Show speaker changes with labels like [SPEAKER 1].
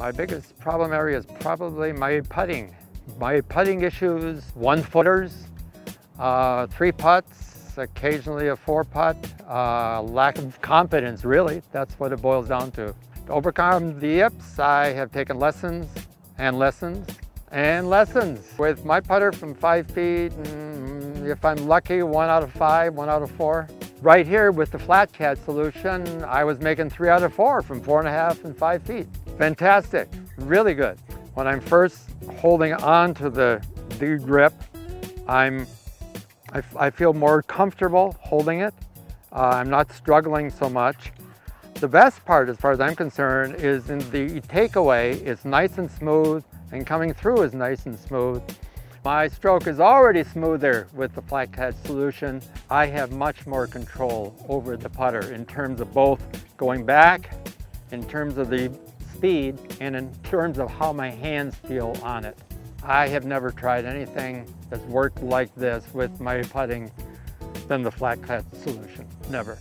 [SPEAKER 1] My biggest problem area is probably my putting. My putting issues, one footers, uh, three putts, occasionally a four putt, uh, lack of confidence really, that's what it boils down to. To overcome the yips, I have taken lessons and lessons and lessons. With my putter from five feet, mm, if I'm lucky, one out of five, one out of four. Right here with the flat cat solution, I was making three out of four from four and a half and five feet. Fantastic, really good. When I'm first holding on to the, the grip, I'm, I, I feel more comfortable holding it. Uh, I'm not struggling so much. The best part, as far as I'm concerned, is in the takeaway, it's nice and smooth, and coming through is nice and smooth. My stroke is already smoother with the flat cat solution. I have much more control over the putter in terms of both going back, in terms of the speed, and in terms of how my hands feel on it. I have never tried anything that's worked like this with my putting than the flat cat solution, never.